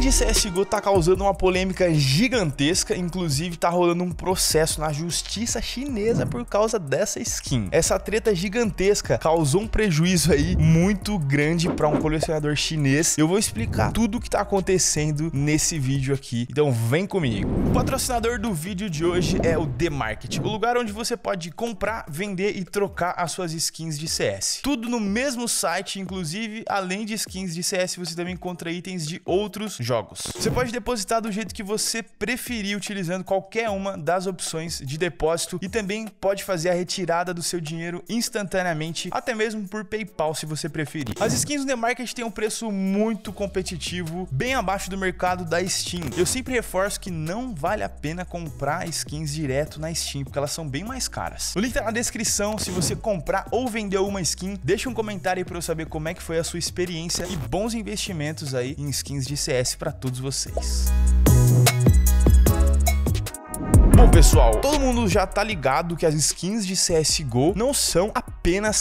de CSGO tá causando uma polêmica gigantesca, inclusive tá rolando um processo na justiça chinesa por causa dessa skin. Essa treta gigantesca causou um prejuízo aí muito grande para um colecionador chinês. Eu vou explicar tudo o que tá acontecendo nesse vídeo aqui, então vem comigo. O patrocinador do vídeo de hoje é o The Market, o lugar onde você pode comprar, vender e trocar as suas skins de CS. Tudo no mesmo site, inclusive, além de skins de CS, você também encontra itens de outros jogos. Você pode depositar do jeito que você preferir, utilizando qualquer uma das opções de depósito e também pode fazer a retirada do seu dinheiro instantaneamente, até mesmo por PayPal, se você preferir. As skins no The Market têm um preço muito competitivo, bem abaixo do mercado da Steam. Eu sempre reforço que não vale a pena comprar skins direto na Steam, porque elas são bem mais caras. O link tá na descrição, se você comprar ou vender uma skin, deixa um comentário aí para eu saber como é que foi a sua experiência e bons investimentos aí em skins de CS para todos vocês. Bom, pessoal, todo mundo já tá ligado que as skins de CSGO não são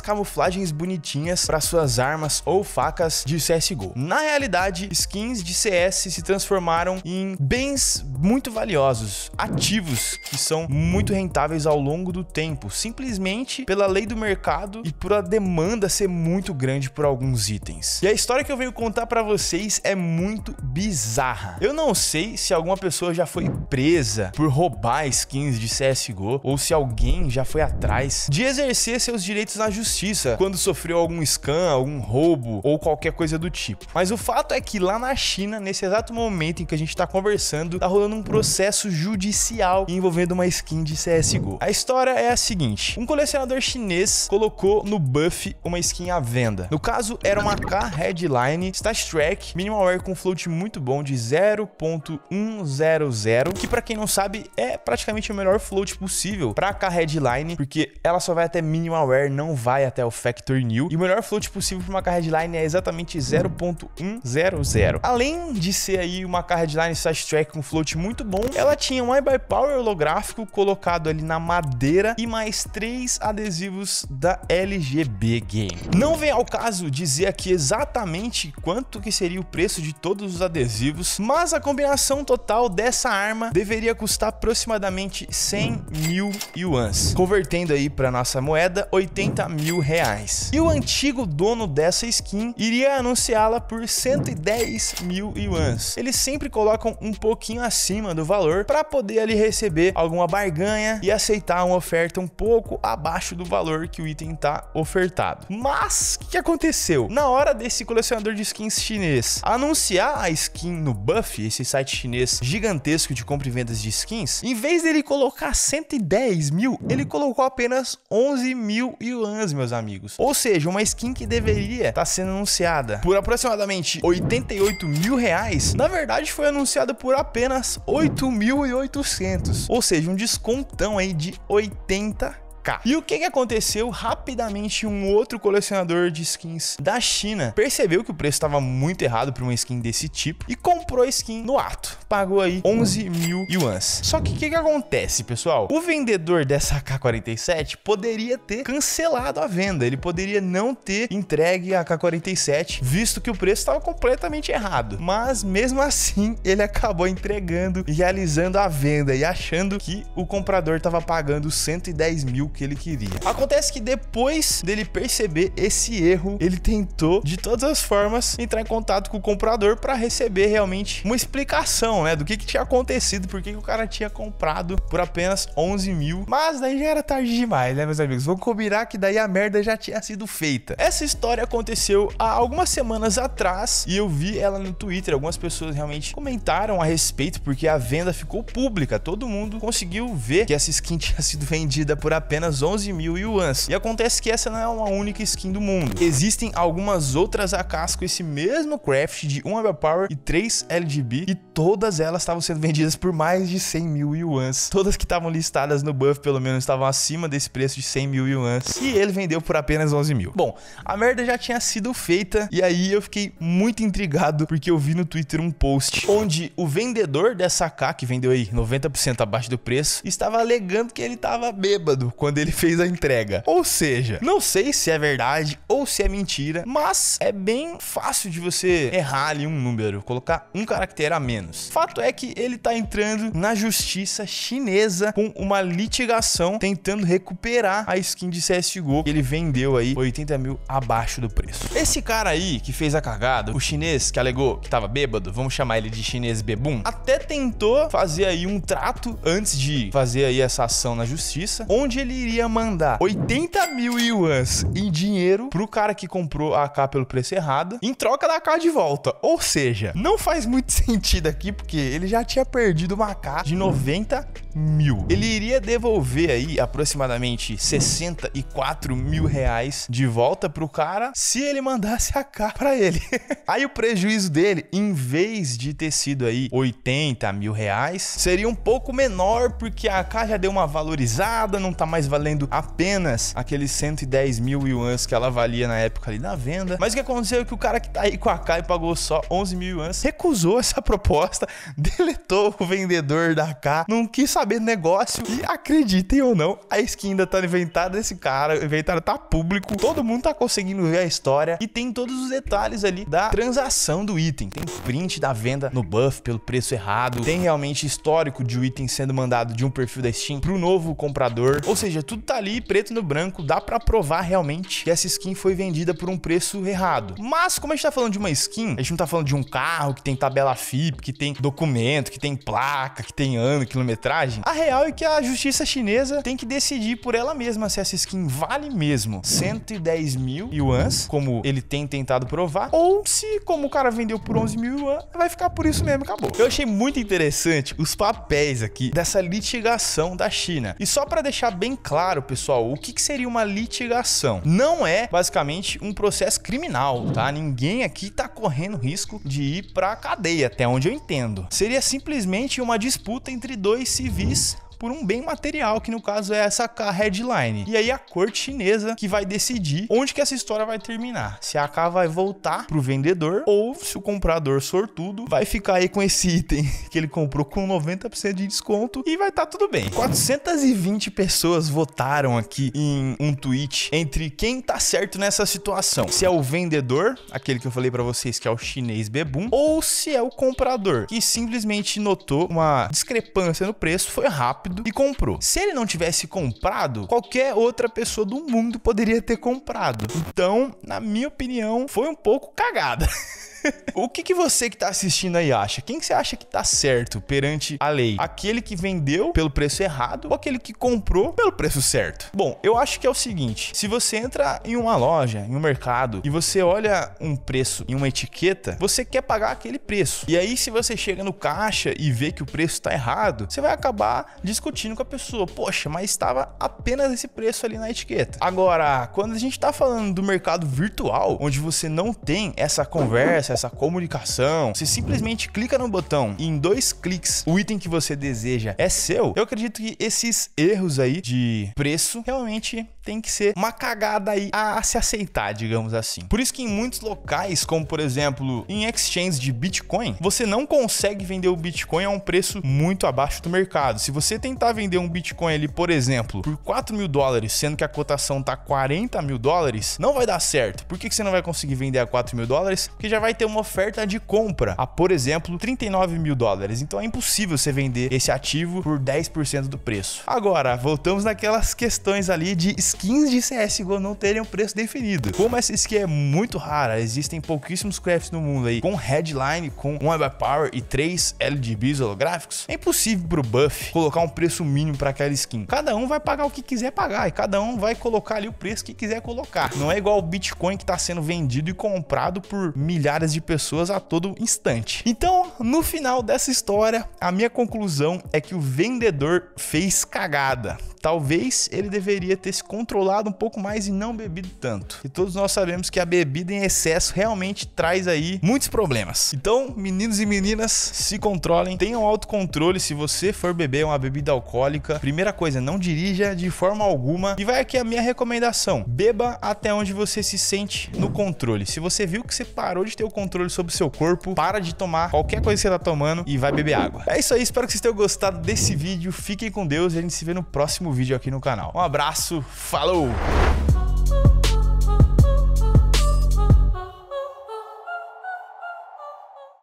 camuflagens bonitinhas para suas armas ou facas de CSGO. Na realidade, skins de CS se transformaram em bens muito valiosos, ativos, que são muito rentáveis ao longo do tempo, simplesmente pela lei do mercado e por a demanda ser muito grande por alguns itens. E a história que eu venho contar para vocês é muito bizarra. Eu não sei se alguma pessoa já foi presa por roubar skins de CSGO ou se alguém já foi atrás de exercer seus direitos na justiça quando sofreu algum scam, algum roubo ou qualquer coisa do tipo. Mas o fato é que lá na China, nesse exato momento em que a gente tá conversando, tá rolando um processo judicial envolvendo uma skin de CSGO. A história é a seguinte: um colecionador chinês colocou no buff uma skin à venda. No caso, era uma K Headline Stat Track Minimalware com float muito bom de 0.100, que para quem não sabe é praticamente o melhor float possível para a headline, porque ela só vai até minimalware, não vai até o factory new. E o melhor float possível para uma headline é exatamente 0.100. Além de ser aí uma headline side track com float muito bom, ela tinha um iBuy Power holográfico colocado ali na madeira e mais três adesivos da LGB Game. Não vem ao caso dizer aqui exatamente quanto que seria o preço de todos os adesivos, mas a combinação total dessa arma deveria custar aproximadamente aproximadamente 100 mil yuans, convertendo aí para nossa moeda 80 mil reais. E o antigo dono dessa skin iria anunciá-la por 110 mil yuans. Eles sempre colocam um pouquinho acima do valor para poder ali receber alguma barganha e aceitar uma oferta um pouco abaixo do valor que o item está ofertado. Mas o que aconteceu? Na hora desse colecionador de skins chinês anunciar a skin no Buff, esse site chinês gigantesco de compra e vendas de skins, em vez vez dele colocar 110 mil, ele colocou apenas 11 mil yuans, meus amigos. Ou seja, uma skin que deveria estar tá sendo anunciada por aproximadamente 88 mil reais, na verdade foi anunciada por apenas 8.800. Ou seja, um descontão aí de 80 e o que, que aconteceu? Rapidamente, um outro colecionador de skins da China percebeu que o preço estava muito errado para uma skin desse tipo e comprou a skin no ato. Pagou aí 11 mil yuans. Só que o que, que acontece, pessoal? O vendedor dessa AK-47 poderia ter cancelado a venda. Ele poderia não ter entregue a AK-47, visto que o preço estava completamente errado. Mas mesmo assim, ele acabou entregando e realizando a venda e achando que o comprador estava pagando 110 mil que ele queria. Acontece que depois dele perceber esse erro, ele tentou de todas as formas entrar em contato com o comprador para receber realmente uma explicação, né, do que, que tinha acontecido, por que, que o cara tinha comprado por apenas 11 mil. Mas daí já era tarde demais, né, meus amigos? Vamos combinar que daí a merda já tinha sido feita. Essa história aconteceu há algumas semanas atrás e eu vi ela no Twitter. Algumas pessoas realmente comentaram a respeito porque a venda ficou pública. Todo mundo conseguiu ver que essa skin tinha sido vendida por apenas apenas 11 mil yuans. E acontece que essa não é uma única skin do mundo. Existem algumas outras AKs com esse mesmo craft de 1 Power e 3 LGB e todas elas estavam sendo vendidas por mais de 100 mil yuans. Todas que estavam listadas no buff, pelo menos, estavam acima desse preço de 100 mil yuans. E ele vendeu por apenas 11 mil. Bom, a merda já tinha sido feita e aí eu fiquei muito intrigado porque eu vi no Twitter um post onde o vendedor dessa AK, que vendeu aí 90% abaixo do preço, estava alegando que ele estava bêbado quando ele fez a entrega. Ou seja, não sei se é verdade ou se é mentira, mas é bem fácil de você errar ali um número, colocar um caractere a menos. Fato é que ele tá entrando na justiça chinesa com uma litigação tentando recuperar a skin de CSGO que ele vendeu aí 80 mil abaixo do preço. Esse cara aí que fez a cagada, o chinês que alegou que tava bêbado, vamos chamar ele de chinês bebum, até tentou fazer aí um trato antes de fazer aí essa ação na justiça, onde ele iria mandar 80 mil yuans em dinheiro pro cara que comprou a AK pelo preço errado, em troca da AK de volta. Ou seja, não faz muito sentido aqui, porque ele já tinha perdido uma AK de 90 mil. Ele iria devolver aí aproximadamente 64 mil reais de volta pro cara se ele mandasse a AK pra ele. aí o prejuízo dele, em vez de ter sido aí 80 mil reais, seria um pouco menor, porque a AK já deu uma valorizada, não tá mais valendo apenas aqueles 110 mil yuans que ela valia na época ali da venda. Mas o que aconteceu é que o cara que tá aí com a e pagou só 11 mil yuans recusou essa proposta, deletou o vendedor da AK, não quis saber do negócio e acreditem ou não, a skin ainda tá inventada desse cara, o inventário tá público, todo mundo tá conseguindo ver a história e tem todos os detalhes ali da transação do item. Tem print da venda no buff pelo preço errado, tem realmente histórico de o item sendo mandado de um perfil da Steam pro novo comprador, ou seja, tudo tá ali preto no branco, dá para provar realmente que essa skin foi vendida por um preço errado. Mas como a gente tá falando de uma skin, a gente não tá falando de um carro que tem tabela FIP, que tem documento, que tem placa, que tem ano, quilometragem. A real é que a justiça chinesa tem que decidir por ela mesma se essa skin vale mesmo 110 mil yuans, como ele tem tentado provar, ou se, como o cara vendeu por 11 mil yuans, vai ficar por isso mesmo, acabou. Eu achei muito interessante os papéis aqui dessa litigação da China. E só para deixar bem claro, pessoal, o que, que seria uma litigação? Não é basicamente um processo criminal, tá? Ninguém aqui tá correndo risco de ir pra cadeia, até onde eu entendo. Seria simplesmente uma disputa entre dois civis por um bem material, que no caso é essa headline. E aí a corte chinesa que vai decidir onde que essa história vai terminar. Se a AK vai voltar pro vendedor ou se o comprador sortudo vai ficar aí com esse item que ele comprou com 90% de desconto e vai estar tá tudo bem. 420 pessoas votaram aqui em um tweet entre quem tá certo nessa situação. Se é o vendedor, aquele que eu falei para vocês que é o chinês bebum, ou se é o comprador, que simplesmente notou uma discrepância no preço, foi rápido rápido e comprou. Se ele não tivesse comprado, qualquer outra pessoa do mundo poderia ter comprado. Então, na minha opinião, foi um pouco cagada. o que, que você que tá assistindo aí acha? Quem que você acha que tá certo perante a lei? Aquele que vendeu pelo preço errado ou aquele que comprou pelo preço certo? Bom, eu acho que é o seguinte: se você entra em uma loja, em um mercado, e você olha um preço em uma etiqueta, você quer pagar aquele preço. E aí, se você chega no caixa e vê que o preço tá errado, você vai acabar discutindo com a pessoa. Poxa, mas estava apenas esse preço ali na etiqueta. Agora, quando a gente tá falando do mercado virtual, onde você não tem essa conversa, essa comunicação, você simplesmente clica no botão e em dois cliques o item que você deseja é seu, eu acredito que esses erros aí de preço realmente tem que ser uma cagada aí a, se aceitar, digamos assim. Por isso que em muitos locais, como por exemplo em exchanges de Bitcoin, você não consegue vender o Bitcoin a um preço muito abaixo do mercado. Se você tentar vender um Bitcoin ali, por exemplo, por 4 mil dólares, sendo que a cotação tá 40 mil dólares, não vai dar certo. Por que, que você não vai conseguir vender a 4 mil dólares? Porque já vai ter uma oferta de compra a, por exemplo, 39 mil dólares. Então é impossível você vender esse ativo por 10% do preço. Agora, voltamos naquelas questões ali de skins de CSGO não terem um preço definido. Como essa skin é muito rara, existem pouquíssimos crafts no mundo aí com headline, com 1 web power e 3 LGBs holográficos, é impossível pro buff colocar um preço mínimo para aquela skin. Cada um vai pagar o que quiser pagar e cada um vai colocar ali o preço que quiser colocar. Não é igual o Bitcoin que está sendo vendido e comprado por milhares de pessoas a todo instante. Então, no final dessa história, a minha conclusão é que o vendedor fez cagada. Talvez ele deveria ter se controlado um pouco mais e não bebido tanto. E todos nós sabemos que a bebida em excesso realmente traz aí muitos problemas. Então, meninos e meninas, se controlem, tenham autocontrole se você for beber uma bebida alcoólica. Primeira coisa, não dirija de forma alguma. E vai aqui a minha recomendação: beba até onde você se sente no controle. Se você viu que você parou de ter o controle sobre o seu corpo, para de tomar qualquer coisa que você tá tomando e vai beber água. É isso aí, espero que vocês tenham gostado desse vídeo. Fiquem com Deus e a gente se vê no próximo vídeo aqui no canal. Um abraço, falou!